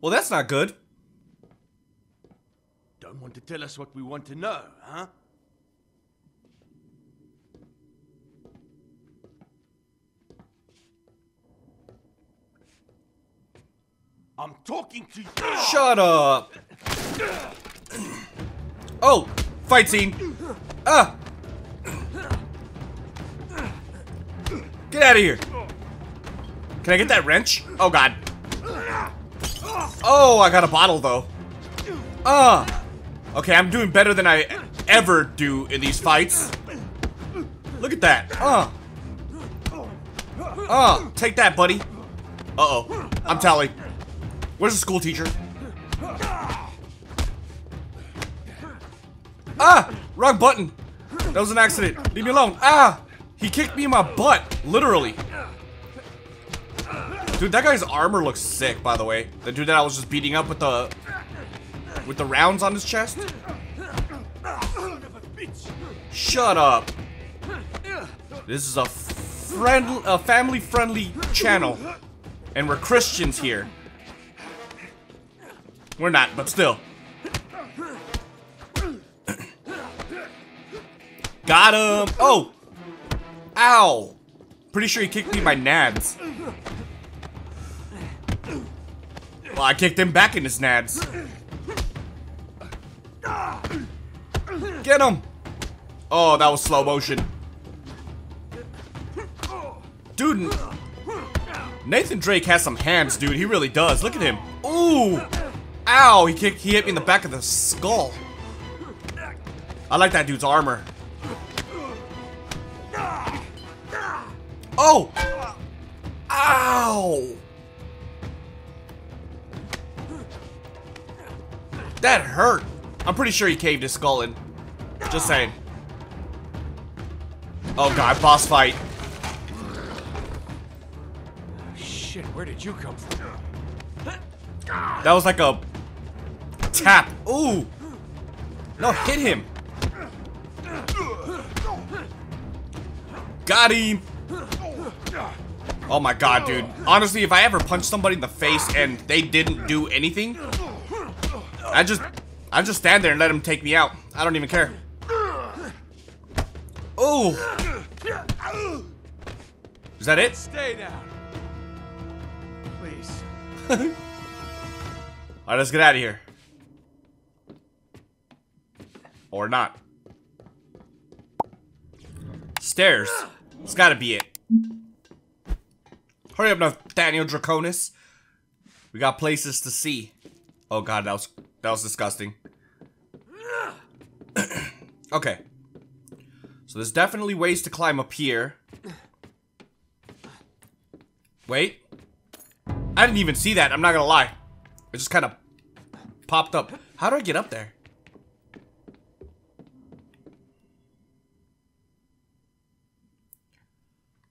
Well, that's not good. Don't want to tell us what we want to know, huh? I'm talking to you. Shut up. Oh, fight scene. Ah. Get out of here. Can I get that wrench? Oh, God. Oh, I got a bottle, though. Ah. Okay, I'm doing better than I ever do in these fights. Look at that. Ah. Ah, take that, buddy. Uh-oh. I'm Tally. Where's the school teacher? Ah! Wrong button! That was an accident. Leave me alone. Ah! He kicked me in my butt. Literally. Dude, that guy's armor looks sick, by the way. The dude that I was just beating up with the... With the rounds on his chest? Shut up. This is a friend, a family-friendly channel. And we're Christians here. We're not, but still. Got him! Oh! Ow! Pretty sure he kicked me my nads. Well, I kicked him back in his nads. Get him! Oh, that was slow motion. Dude, Nathan Drake has some hands, dude. He really does. Look at him. Ooh! Ow! He kicked. He hit me in the back of the skull. I like that dude's armor. Oh! Ow! That hurt. I'm pretty sure he caved his skull in. Just saying. Oh god, boss fight. Shit, where did you come from? That was like a tap. Ooh. No, hit him. Got him. Oh my god, dude. Honestly, if I ever punch somebody in the face and they didn't do anything, I just I just stand there and let them take me out. I don't even care. Ooh. Is that it? Stay down. Please. Alright, let's get out of here. Or not. Stairs. It's gotta be it. Hurry up, Nathaniel Draconis. We got places to see. Oh god, that was that was disgusting. okay. So there's definitely ways to climb up here. Wait. I didn't even see that, I'm not gonna lie. It just kind of popped up. How do I get up there?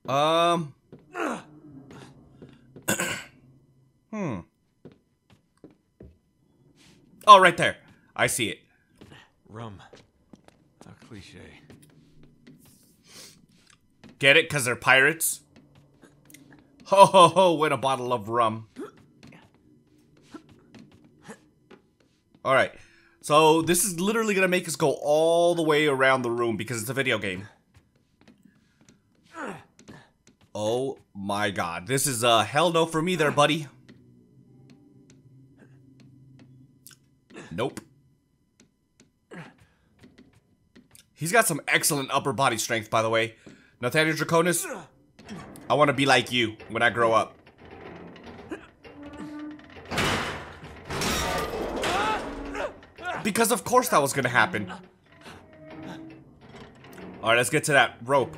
Um. Hmm. Oh, right there. I see it. Rum. A cliche. Get it? Because they're pirates? Ho ho ho, win a bottle of rum. Alright. So, this is literally gonna make us go all the way around the room because it's a video game. Oh my god. This is a hell no for me there, buddy. Nope. He's got some excellent upper body strength, by the way. Nathaniel Draconis, I want to be like you when I grow up. Because of course that was going to happen. Alright, let's get to that rope.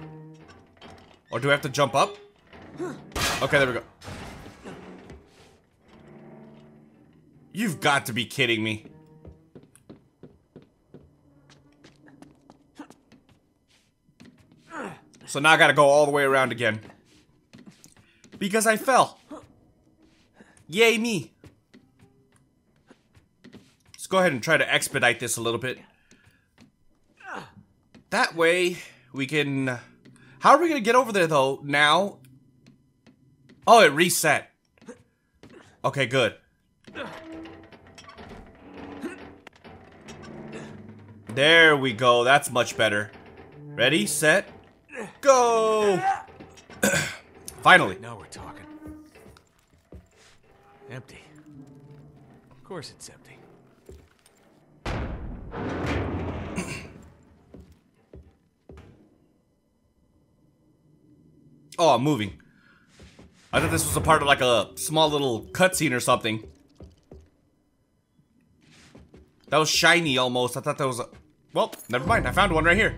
Or do I have to jump up? Okay, there we go. You've got to be kidding me. So now I gotta go all the way around again. Because I fell. Yay me. Let's go ahead and try to expedite this a little bit. That way, we can How are we gonna get over there though now? Oh, it reset. Okay, good. There we go. That's much better. Ready, set, go. Finally. Now we're talking. Empty. Of course it's empty. Oh, I'm moving. I thought this was a part of like a small little cutscene or something. That was shiny almost. I thought that was a... Well, never mind. I found one right here.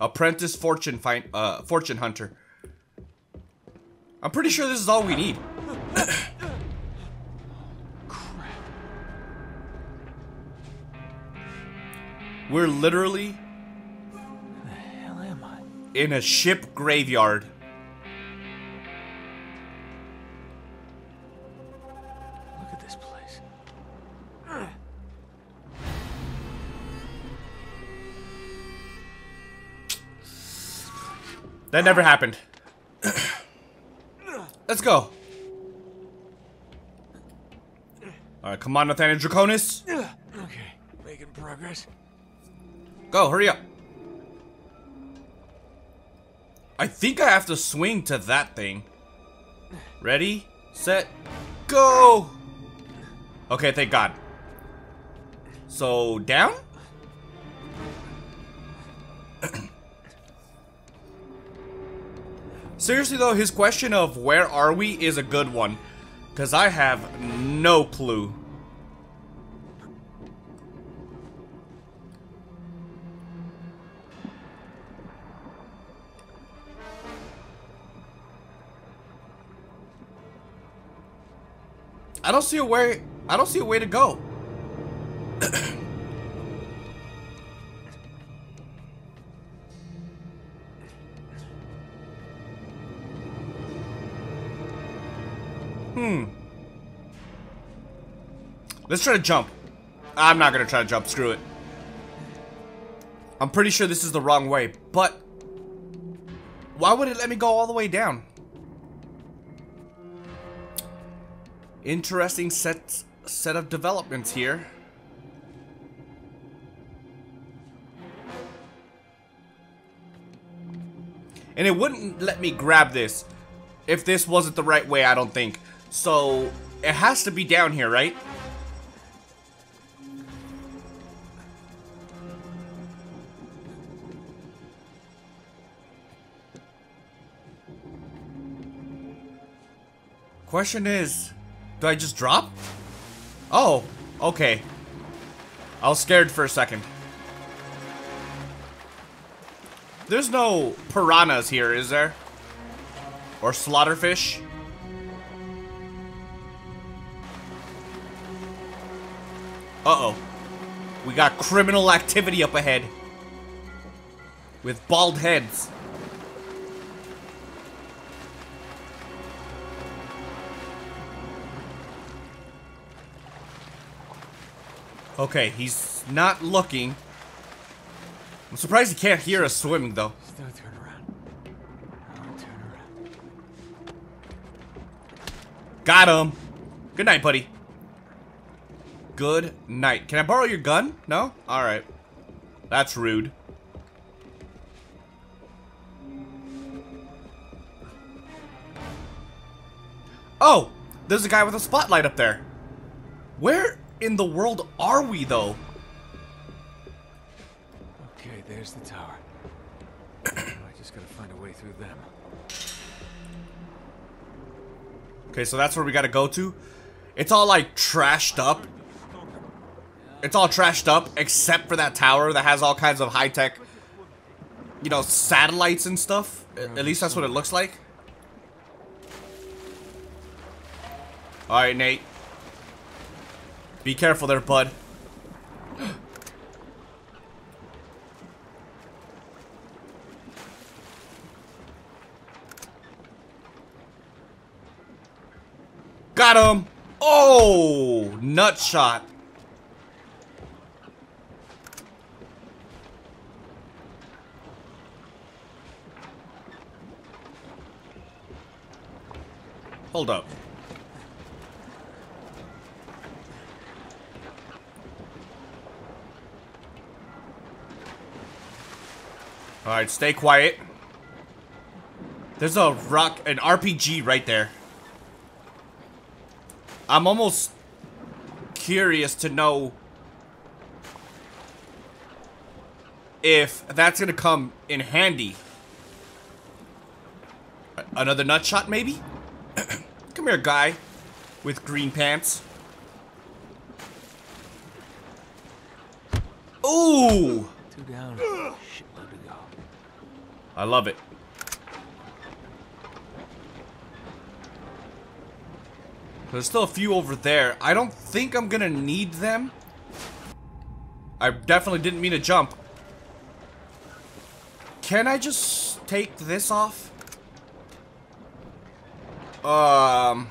Apprentice fortune find uh fortune hunter. I'm pretty sure this is all we need. We're literally the hell am I? in a ship graveyard. That never happened. Let's go. Alright, come on, Nathaniel Draconis. Okay, making progress. Go, hurry up. I think I have to swing to that thing. Ready, set, go! Okay, thank God. So, down? Seriously though, his question of where are we is a good one. Because I have no clue. I don't see a way. I don't see a way to go. hmm. Let's try to jump. I'm not gonna try to jump. Screw it. I'm pretty sure this is the wrong way, but why would it let me go all the way down? Interesting set set of developments here. And it wouldn't let me grab this if this wasn't the right way, I don't think. So, it has to be down here, right? Question is, do I just drop? Oh, okay. I was scared for a second. There's no piranhas here, is there? Or slaughterfish? Uh-oh. We got criminal activity up ahead. With bald heads. Okay, he's not looking. I'm surprised he can't hear us swimming, though. Still turn around. Turn around. Got him. Good night, buddy. Good night. Can I borrow your gun? No? Alright. That's rude. Oh! There's a guy with a spotlight up there. Where in the world are we, though? Okay, there's the tower. I just gotta find a way through them. Okay, so that's where we gotta go to. It's all like trashed up. It's all trashed up except for that tower that has all kinds of high tech, you know, satellites and stuff. At least that's what it looks like. Alright, Nate. Be careful there, bud. Got him! Oh! Nut shot. Hold up. Alright, stay quiet. There's a rock, an RPG right there. I'm almost curious to know if that's gonna come in handy. Another nut shot, maybe? Come here, guy with green pants. Ooh! Two down. Shitload to go. I love it. There's still a few over there. I don't think I'm gonna need them. I definitely didn't mean to jump. Can I just take this off? Um...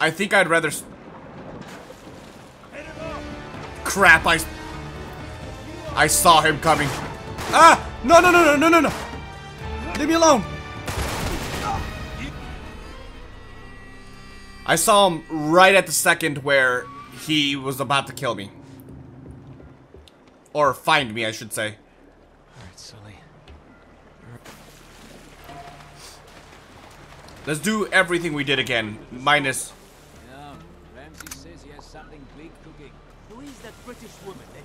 I think I'd rather... Crap, I... I saw him coming. Ah! No, no, no, no, no, no, no! Leave me alone! I saw him right at the second where he was about to kill me. Or find me, I should say. Let's do everything we did again, minus... Rameses says he has something big cooking. Who is that British woman, eh?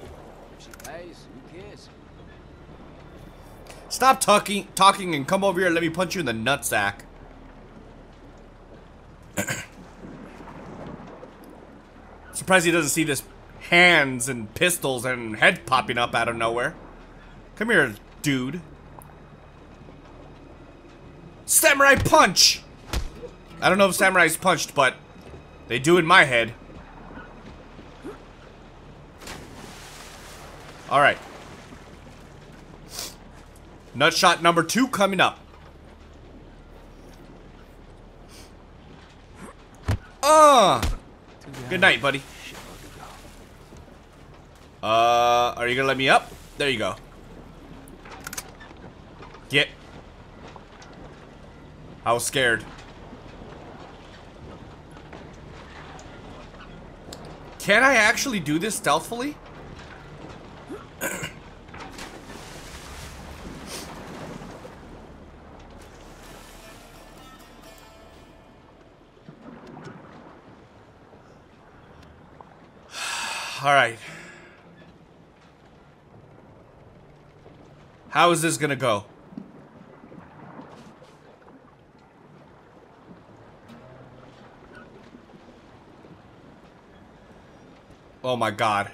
If she pays, who cares? Stop talking, talking and come over here and let me punch you in the nutsack. Surprised he doesn't see this hands and pistols and head popping up out of nowhere. Come here, dude. Samurai punch! I don't know if samurai's punched, but they do in my head. Alright. Nutshot number two coming up. Uh, good night, buddy. Uh, are you gonna let me up? There you go. Get. I was scared. Can I actually do this stealthily? All right. How is this gonna go? Oh my god.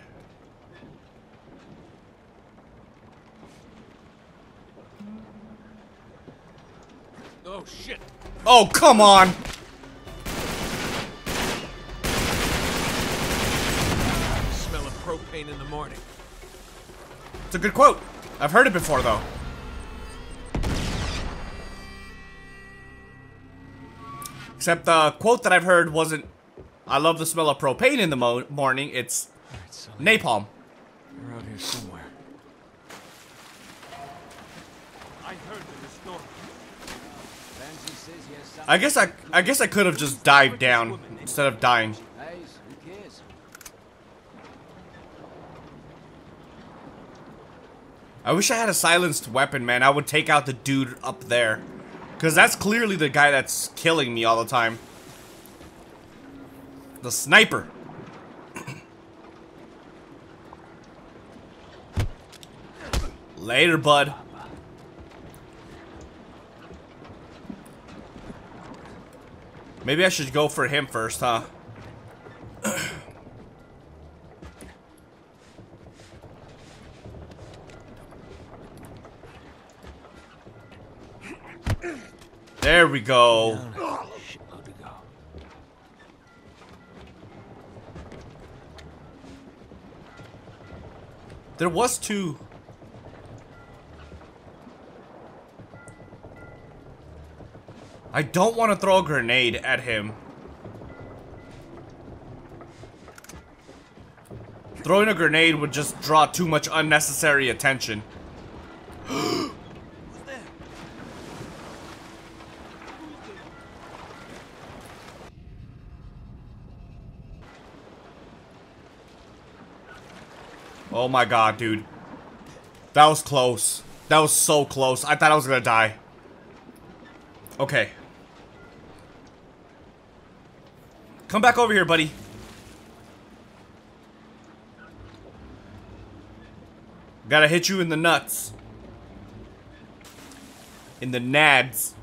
Oh shit! Oh, come on! Smell of propane in the morning. It's a good quote. I've heard it before, though. Except the quote that I've heard wasn't, I love the smell of propane in the mo morning. It's Alright, Sully. napalm. We're out here somewhere. I heard the storm. Says he has I guess I, I guess I could have just dived down instead of dying. pays, who cares? I wish I had a silenced weapon, man. I would take out the dude up there. Because that's clearly the guy that's killing me all the time. The sniper. Later, bud. Maybe I should go for him first, huh? There we go. There was two. I don't want to throw a grenade at him. Throwing a grenade would just draw too much unnecessary attention. Oh my god, dude. That was close. That was so close. I thought I was gonna die. Okay. Come back over here, buddy. Gotta hit you in the nuts. In the nads.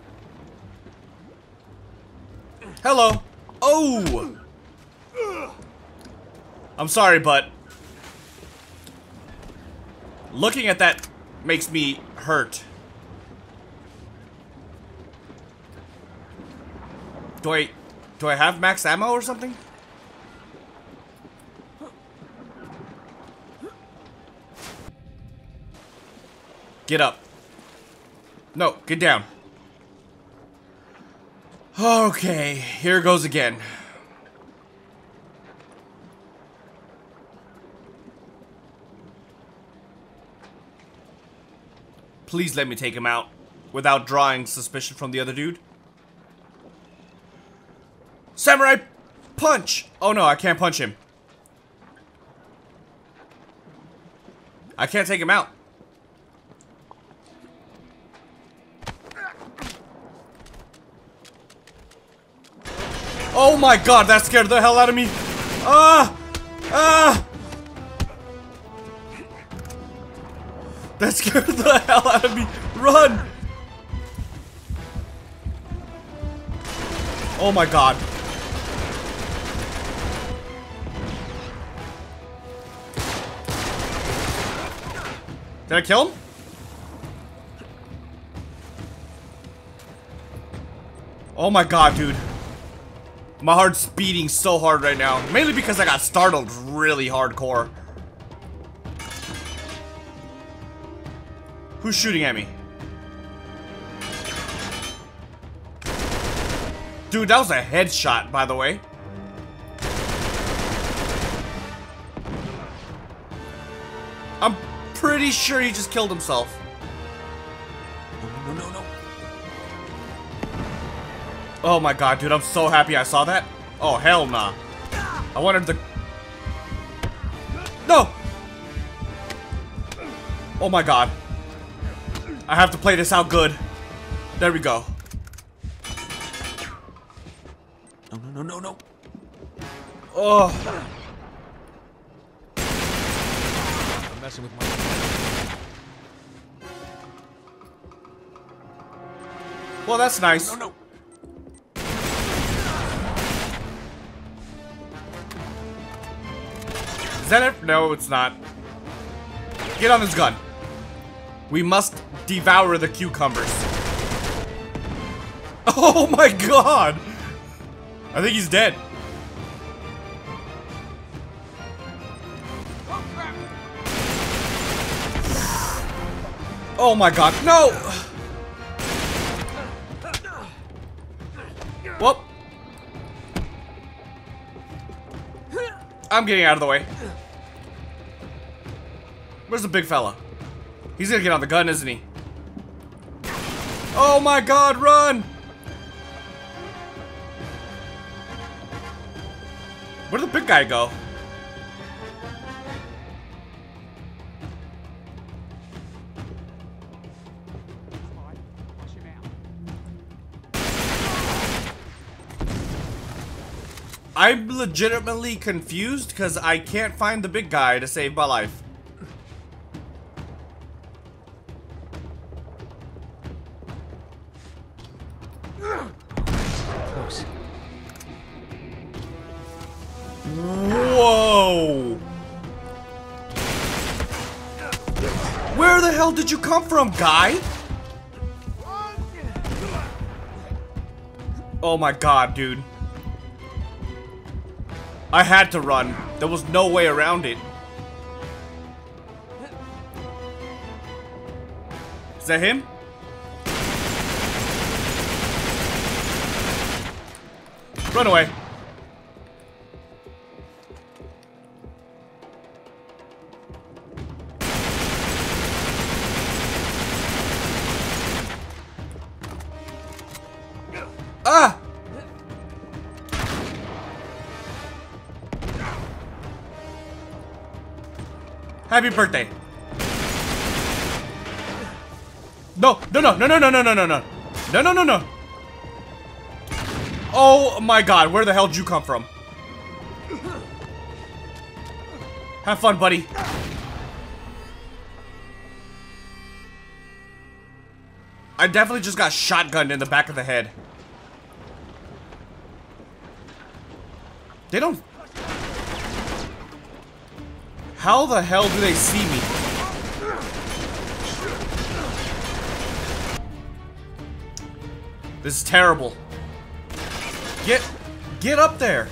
Hello. Oh! I'm sorry, but... Looking at that makes me hurt. Do I... Do I have max ammo or something? Get up. No, get down. Okay, here goes again. Please let me take him out without drawing suspicion from the other dude. Samurai punch! Oh no, I can't punch him. I can't take him out. Oh my god, that scared the hell out of me. Ah! Ah! That scared the hell out of me. Run! Oh my god. Did I kill him? Oh my god, dude. My heart's beating so hard right now. Mainly because I got startled really hardcore. Who's shooting at me? Dude, that was a headshot, by the way. I'm pretty sure he just killed himself. No, no, no, no. Oh my god, dude, I'm so happy I saw that. Oh, hell nah. I wanted the... No! Oh my god. I have to play this out good. There we go. No, no, no, no, no. Oh. I'm messing with my. Well, that's nice. No, no. Is that it? No, it's not. Get on this gun. We must devour the cucumbers. Oh my god! I think he's dead. Oh my god, no! Whoop. I'm getting out of the way. Where's the big fella? He's gonna get on the gun, isn't he? Oh my god, run! Where'd the big guy go? I'm legitimately confused because I can't find the big guy to save my life. Come from, guy? Oh my god, dude. I had to run. There was no way around it. Is that him? Run away. Ah! Happy birthday. No, no, no, no, no, no, no, no, no, no. No, no, no, no. Oh my god, where the hell did you come from? Have fun, buddy. I definitely just got shotgunned in the back of the head. They don't... How the hell do they see me? This is terrible. Get... Get up there!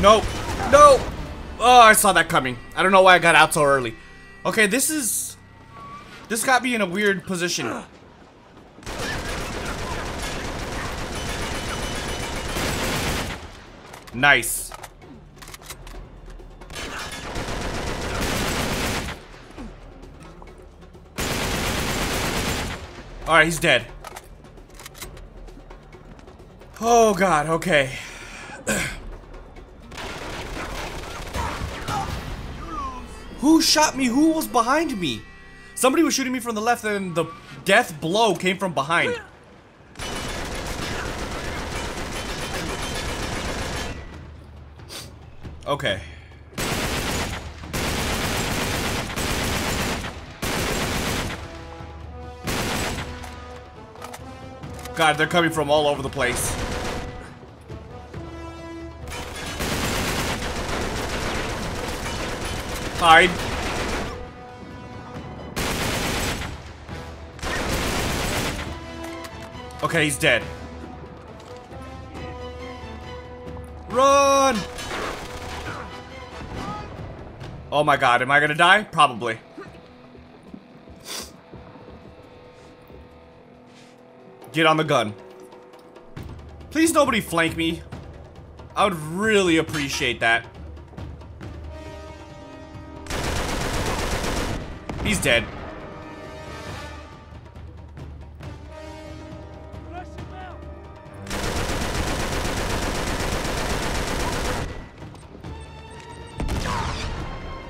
No! No! Oh, I saw that coming. I don't know why I got out so early. Okay, this is... This got me in a weird position. Nice. Alright, he's dead. Oh god, okay. Who shot me? Who was behind me? Somebody was shooting me from the left and the death blow came from behind. Okay. God, they're coming from all over the place. Hide. Okay, he's dead. Run! Oh my god, am I gonna die? Probably. Get on the gun. Please nobody flank me. I would really appreciate that. He's dead.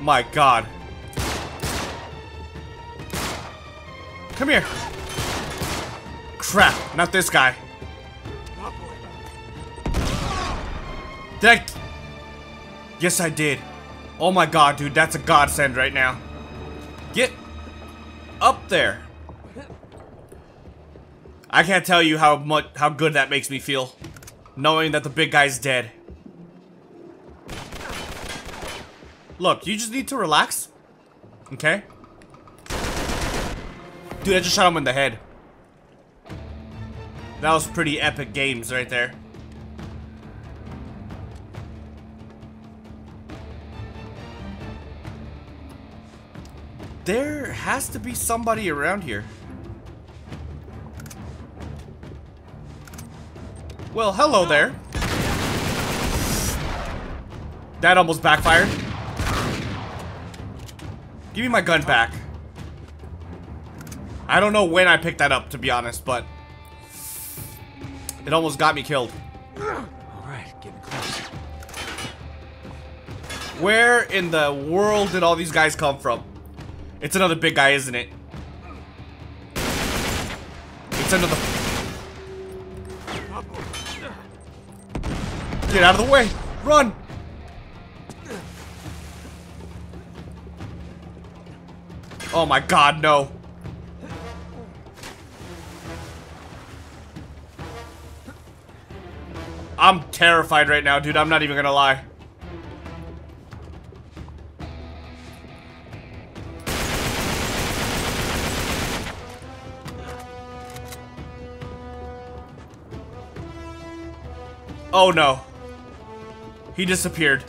My god. Come here. Crap, not this guy. Did I... Yes, I did. Oh my god, dude, that's a godsend right now. Up there. I can't tell you how much how good that makes me feel. Knowing that the big guy's dead. Look, you just need to relax. Okay? Dude, I just shot him in the head. That was pretty epic games right there. There has to be somebody around here. Well, hello there. That almost backfired. Give me my gun oh. back. I don't know when I picked that up, to be honest, but... It almost got me killed. Alright, getting close. Where in the world did all these guys come from? It's another big guy, isn't it? It's another... Get out of the way! Run! Oh my god, no. I'm terrified right now, dude. I'm not even gonna lie. Oh no. He disappeared.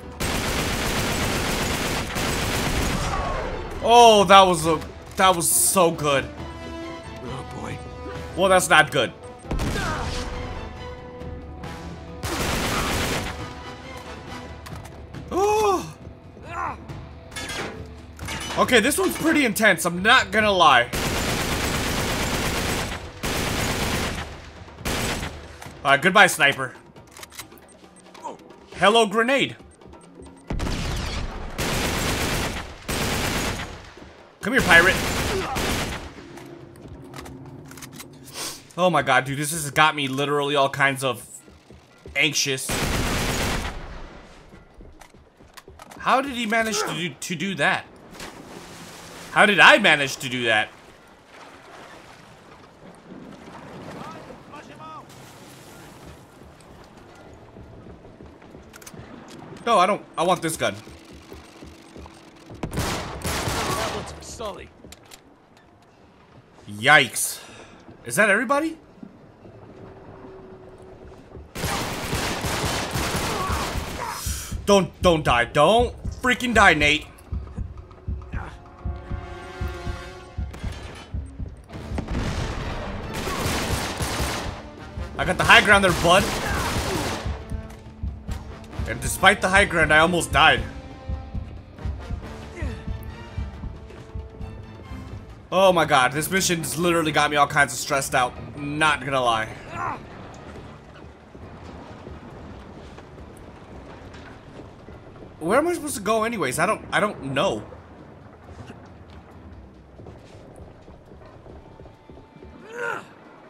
Oh, that was a that was so good. Oh boy. Well, that's not good. Oh. Okay, this one's pretty intense. I'm not gonna lie. Alright, goodbye, sniper. Hello, grenade. Come here, pirate. Oh my god, dude, this has got me literally all kinds of anxious. How did he manage to do, to do that? How did I manage to do that? No, I don't. I want this gun. That looks Sully. Yikes. Is that everybody? Don't, don't die. Don't freaking die, Nate. I got the high ground there, bud. Despite the high ground, I almost died. Oh my god, this mission's literally got me all kinds of stressed out. Not gonna lie. Where am I supposed to go anyways? I don't I don't know.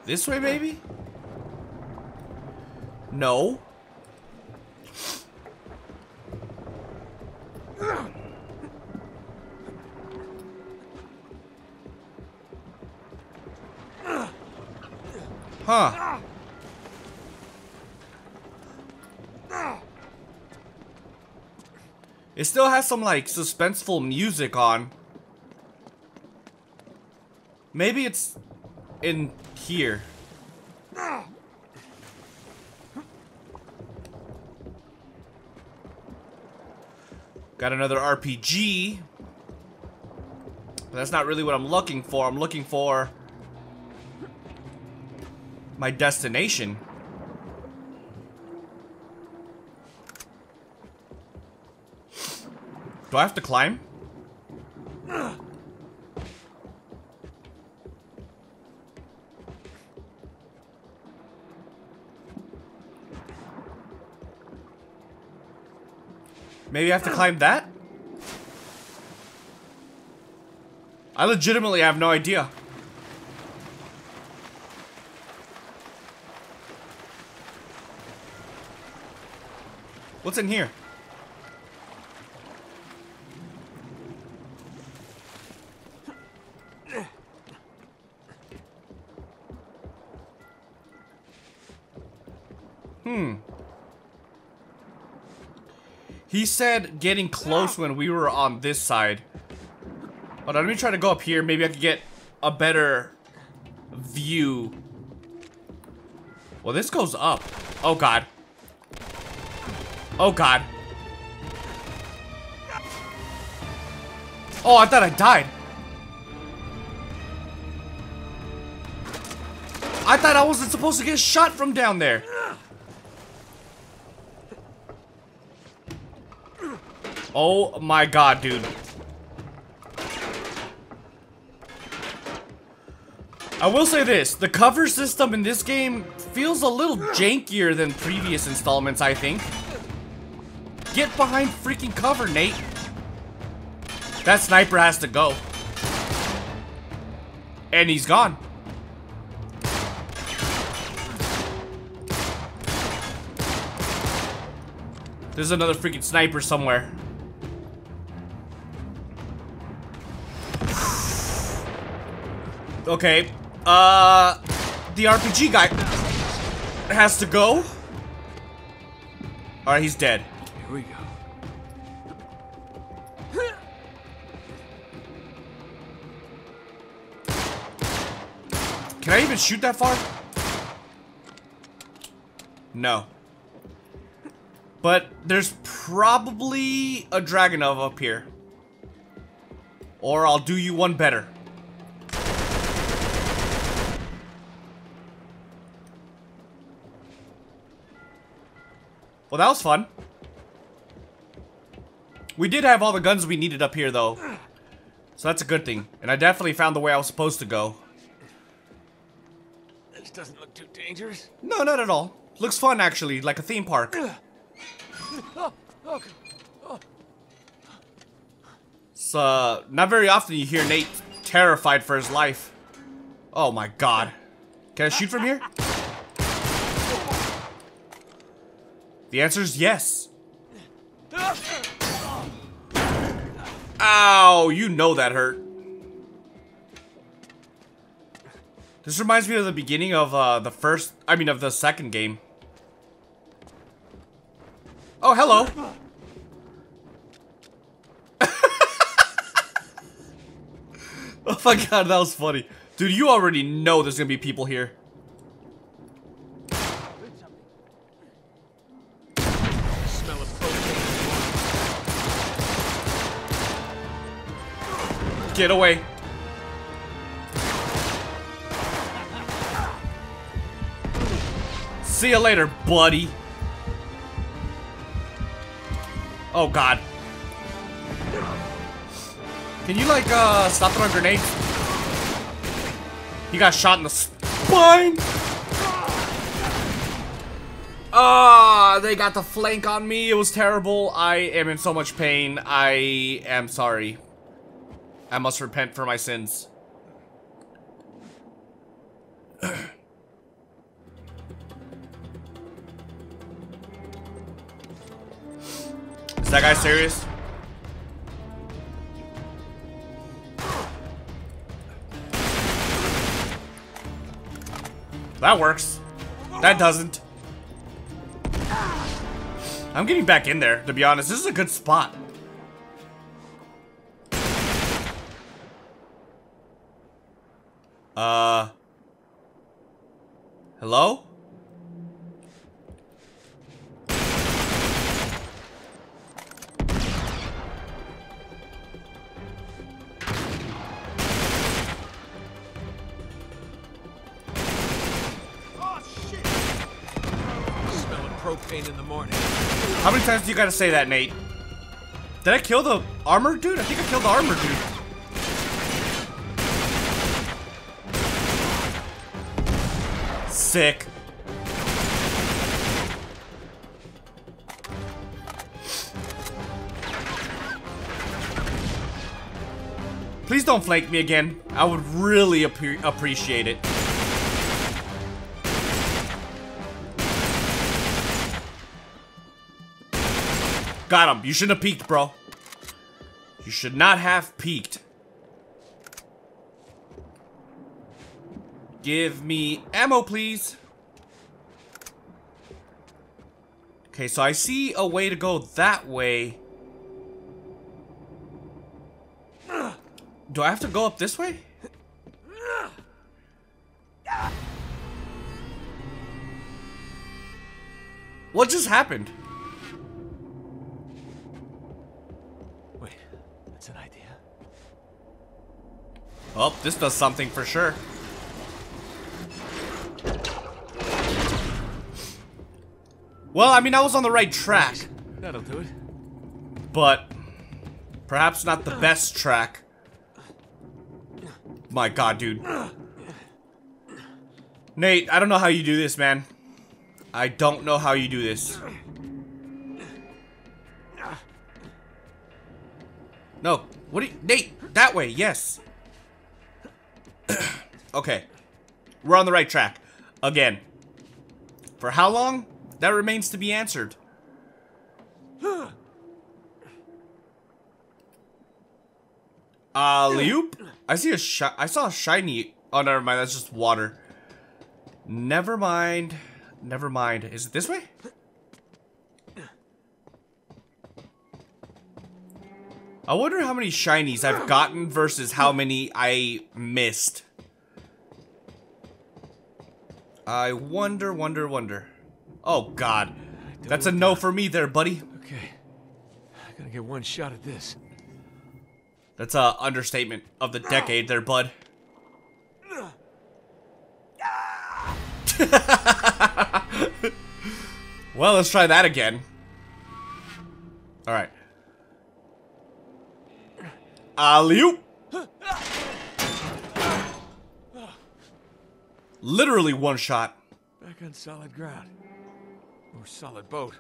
This way maybe? No. It still has some like suspenseful music on. Maybe it's in here. Got another RPG. But that's not really what I'm looking for. I'm looking for my destination. Do I have to climb? Maybe I have to climb that? I legitimately have no idea. What's in here? He said getting close when we were on this side. Hold on, let me try to go up here. Maybe I could get a better view. Well, this goes up. Oh, God. Oh, God. Oh, I thought I died. I thought I wasn't supposed to get shot from down there. Oh my god, dude. I will say this, the cover system in this game feels a little jankier than previous installments, I think. Get behind freaking cover, Nate. That sniper has to go. And he's gone. There's another freaking sniper somewhere. Okay. Uh, the RPG guy has to go. Alright, he's dead. Here we go. Can I even shoot that far? No. But there's probably a Dragunov up here. Or I'll do you one better. Well, that was fun. We did have all the guns we needed up here, though. So that's a good thing. And I definitely found the way I was supposed to go. This doesn't look too dangerous. No, not at all. Looks fun, actually, like a theme park. It's, uh, not very often you hear Nate terrified for his life. Oh my god. Can I shoot from here? The answer is yes. Ow, you know that hurt. This reminds me of the beginning of uh, the first, I mean of the second game. Oh, hello. oh my god, that was funny. Dude, you already know there's gonna be people here. Get away. See you later, buddy. Oh god. Can you like uh stop throwing grenades? He got shot in the spine. Ah, they got the flank on me. It was terrible. I am in so much pain. I am sorry. I must repent for my sins. Is that guy serious? That works. That doesn't. I'm getting back in there, to be honest. This is a good spot. Uh. Hello? Smell of propane in the morning. How many times do you gotta say that, Nate? Did I kill the armor dude? I think I killed the armor dude. Sick. Please don't flank me again. I would really appre appreciate it. Got him. You shouldn't have peeked, bro. You should not have peeked. Give me ammo, please. Okay, so I see a way to go that way. Do I have to go up this way? What just happened? Wait, that's an idea. Oh, this does something for sure. Well, I mean, I was on the right track, That'll do it. but perhaps not the best track. My god, dude. Nate, I don't know how you do this, man. I don't know how you do this. No, what do you- Nate, that way, yes. okay. We're on the right track. Again. For how long? That remains to be answered. Uh, Leop? I see a shi- I saw a shiny. Oh, never mind. That's just water. Never mind. Never mind. Is it this way? I wonder how many shinies I've gotten versus how many I missed. I wonder, wonder, wonder. Oh, God. That's a no for me there, buddy. Okay. I gotta get one shot at this. That's a understatement of the decade there, bud. well, let's try that again. Alright. Alley-oop! Literally one shot. Back on solid ground. Oh, solid boat.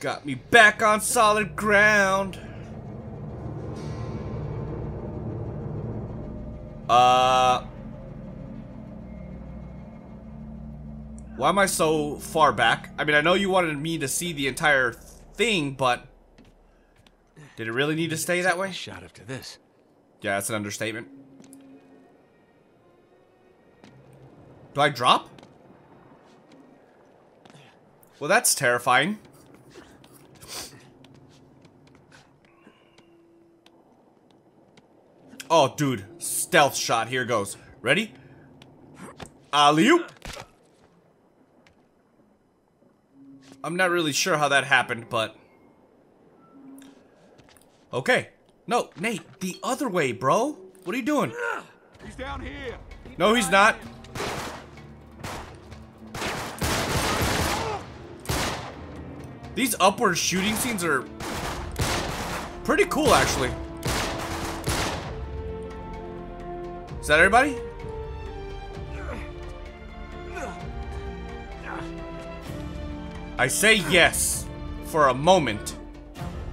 Got me back on solid ground. Uh. Why am I so far back? I mean, I know you wanted me to see the entire thing, but. Did it really need to stay that way? Shot after this. Yeah, that's an understatement. Do I drop? Well, that's terrifying. Oh, dude. Stealth shot. Here goes. Ready? Alley-oop. I'm not really sure how that happened, but... Okay. No, Nate, the other way, bro. What are you doing? He's down here. No, he's not. These upward shooting scenes are pretty cool, actually. Is that everybody? I say yes for a moment.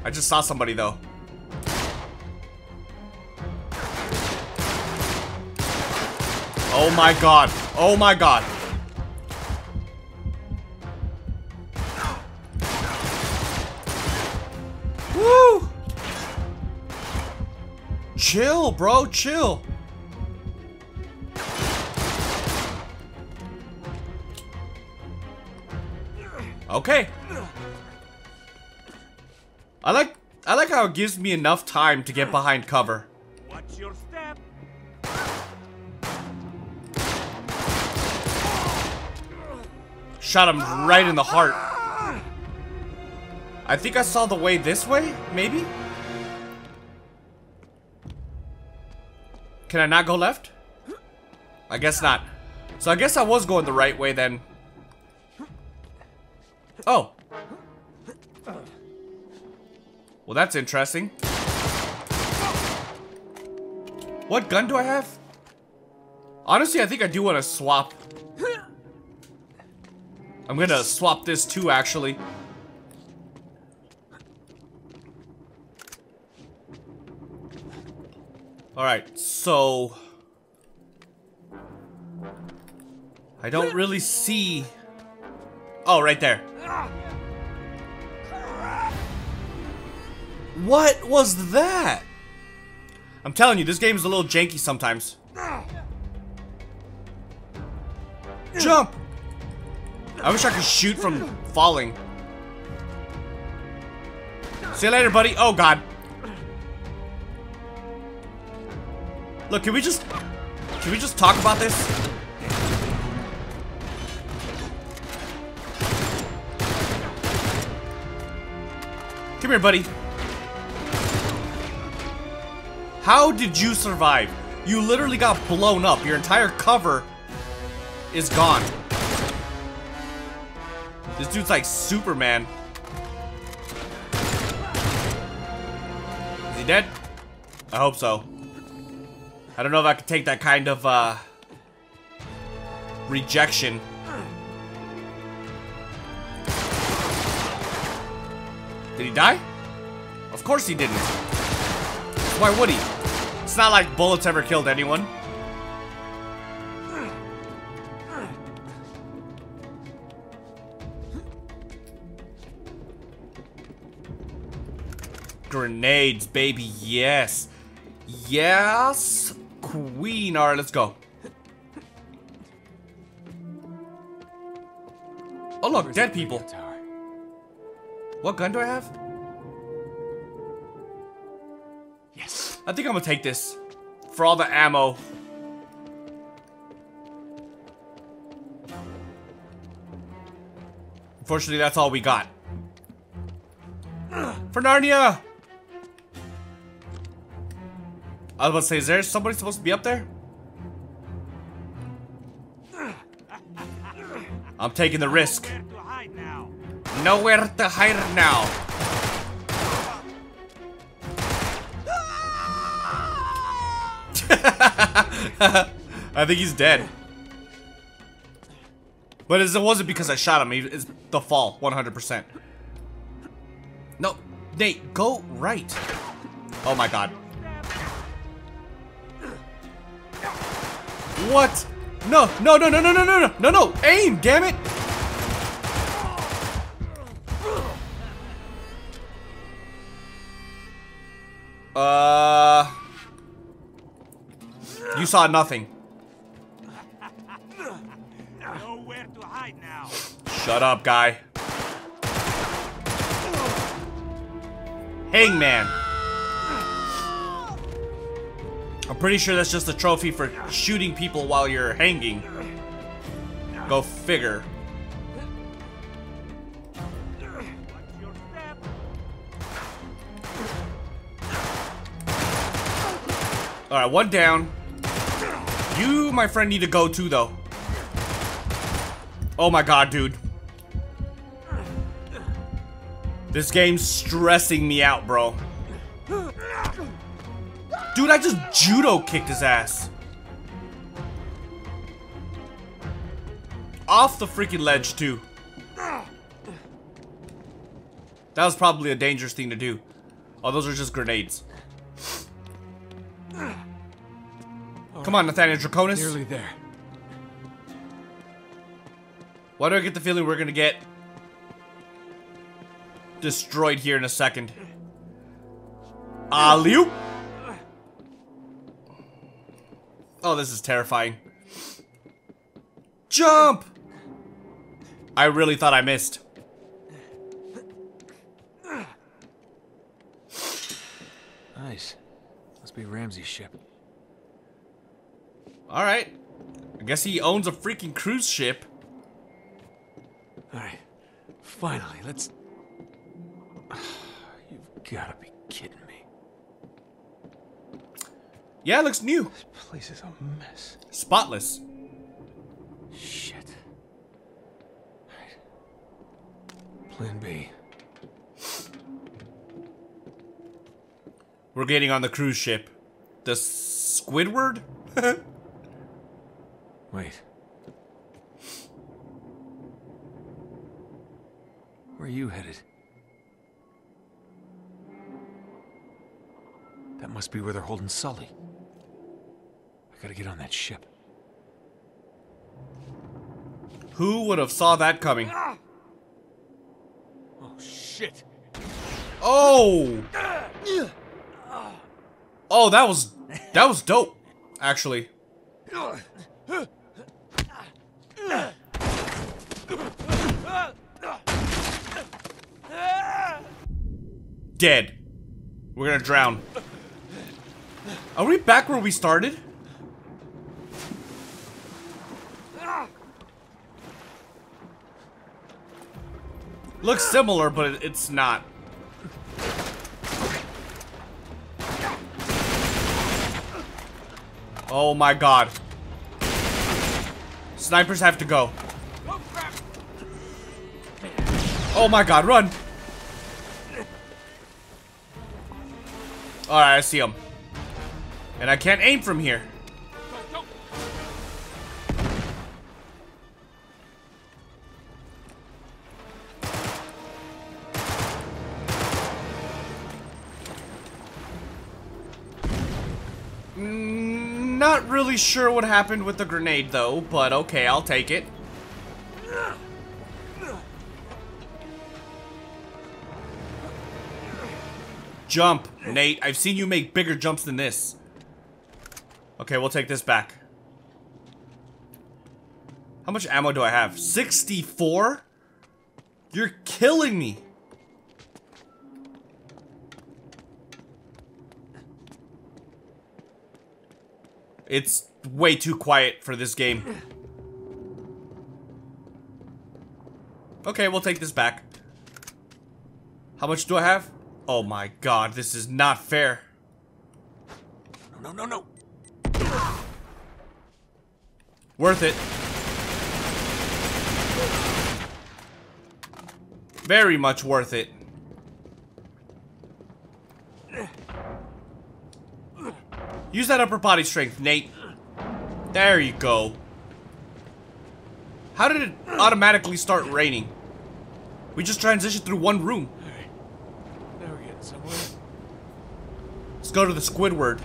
I just saw somebody, though. Oh my god. Oh my god. Chill, bro, chill. Okay. I like I like how it gives me enough time to get behind cover. Watch your step. Shot him right in the heart. I think I saw the way this way, maybe? Can I not go left? I guess not. So I guess I was going the right way then. Oh. Well, that's interesting. What gun do I have? Honestly, I think I do want to swap. I'm gonna swap this too, actually. Alright, so... I don't really see... Oh, right there. What was that? I'm telling you, this game is a little janky sometimes. Jump! I wish I could shoot from falling. See you later, buddy. Oh, God. Look, can we just... Can we just talk about this? Come here, buddy. How did you survive? You literally got blown up. Your entire cover is gone. This dude's like Superman. Is he dead? I hope so. I don't know if I could take that kind of, uh, rejection. Did he die? Of course he didn't. Why would he? It's not like bullets ever killed anyone. Grenades, baby, yes. Yes, queen. Alright, let's go. Oh look, dead people. Tower. What gun do I have? Yes. I think I'm gonna take this. For all the ammo. Unfortunately, that's all we got. For Narnia! I was about to say, is there somebody supposed to be up there? I'm taking the risk. Nowhere to hide now. I think he's dead. But it wasn't because I shot him. It's the fall, 100%. No, Nate, go right. Oh my god. What? No, no, no, no, no, no, no, no, no, no! Aim, damn it! Uh... You saw nothing. Nowhere to hide now. Shut up, guy. Hangman. I'm pretty sure that's just a trophy for shooting people while you're hanging. Go figure. Alright, one down. You, my friend, need to go too, though. Oh my god, dude. This game's stressing me out, bro. Dude, I just judo kicked his ass. Off the freaking ledge, too. That was probably a dangerous thing to do. Oh, those are just grenades. Come on, Nathaniel Draconis. Nearly there. Why do I get the feeling we're gonna get destroyed here in a second? Alley-oop! Oh, this is terrifying. Jump! I really thought I missed. Nice. Must be Rameses' ship. Alright. I guess he owns a freaking cruise ship. Alright. Finally, let's. You've gotta be kidding me. Yeah, it looks new. This place is a mess. Spotless. Shit. Alright. Plan B. We're getting on the cruise ship. The Squidward? Wait. Where are you headed? That must be where they're holding Sully. I gotta get on that ship. Who would have saw that coming? Ah! Oh, shit! Oh! Oh, that was that was dope, actually. Dead. We're gonna drown. Are we back where we started? Looks similar, but it's not. Oh my god. Snipers have to go. Oh my god, run! Alright, I see him. And I can't aim from here. Really sure what happened with the grenade though, but okay, I'll take it. Jump, Nate. I've seen you make bigger jumps than this. Okay, we'll take this back. How much ammo do I have? 64? You're killing me. It's way too quiet for this game. Okay, we'll take this back. How much do I have? Oh my god, this is not fair. No, no, no, no! Worth it. Very much worth it. Use that upper body strength, Nate. There you go. How did it automatically start raining? We just transitioned through one room. Now we're getting somewhere. Let's go to the Squidward.